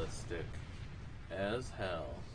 realistic as hell.